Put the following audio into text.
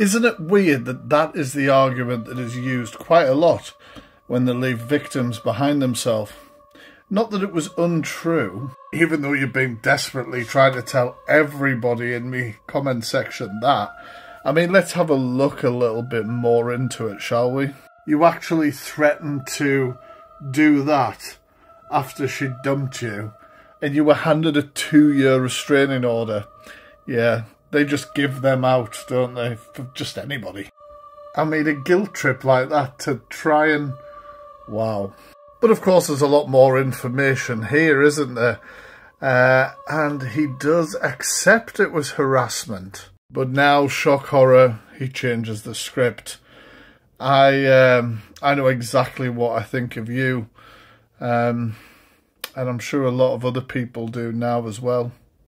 Isn't it weird that that is the argument that is used quite a lot when they leave victims behind themselves? Not that it was untrue, even though you've been desperately trying to tell everybody in me comment section that. I mean, let's have a look a little bit more into it, shall we? You actually threatened to do that after she dumped you, and you were handed a two year restraining order. Yeah, they just give them out, don't they, for just anybody. I mean, a guilt trip like that to try and. Wow. But of course, there's a lot more information here, isn't there? Uh, and he does accept it was harassment. But now, shock horror, he changes the script. I um, I know exactly what I think of you, um, and I'm sure a lot of other people do now as well.